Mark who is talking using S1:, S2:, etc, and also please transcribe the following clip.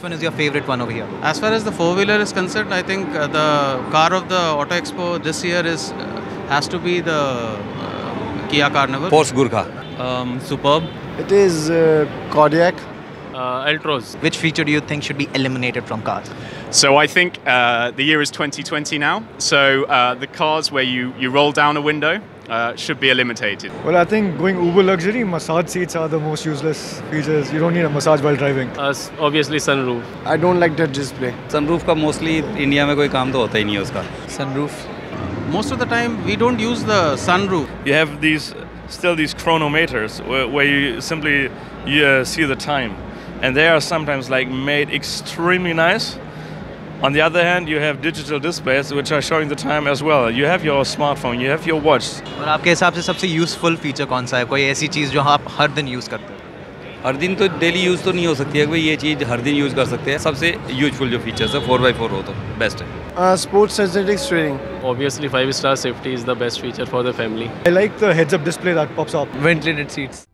S1: Which one is your favorite one over here?
S2: As far as the four wheeler is concerned, I think uh, the car of the Auto Expo this year is uh, has to be the uh, Kia Carnival.
S3: Force Gurkha.
S4: Um, superb.
S5: It is uh, Kodiaq.
S4: Uh, Altroz.
S1: Which feature do you think should be eliminated from cars?
S6: So I think uh, the year is 2020 now. So uh, the cars where you, you roll down a window uh, should be eliminated.
S5: Well, I think going uber luxury, massage seats are the most useless features. You don't need a massage while driving.
S4: Uh, obviously sunroof.
S5: I don't like that display.
S3: Sunroof का mostly India में कोई काम तो होता ही नहीं है उसका
S1: Sunroof.
S2: Most of the time, we don't use the sunroof.
S7: you have these still these chronometers where, where you simply you, uh, see the time and they are sometimes like made extremely nice on the other hand you have digital displays which are showing the time as well you have your smartphone you have your watch
S1: और आपके हिसाब से सबसे useful feature कौन सा है कोई ऐसी चीज़ जो आप हर दिन यूज़ करते हो
S3: हर दिन तो डेली यूज़ तो नहीं हो सकती है कि भाई ये चीज़ हर दिन यूज़ कर सकते हैं सबसे यूजफुल जो फीचर्स है फोर बाई फोर हो तो बेस्ट है
S5: Uh, sports aesthetics training.
S4: Obviously five star safety is the best feature for the family.
S5: I like the heads-up display that pops up.
S1: Ventilated seats.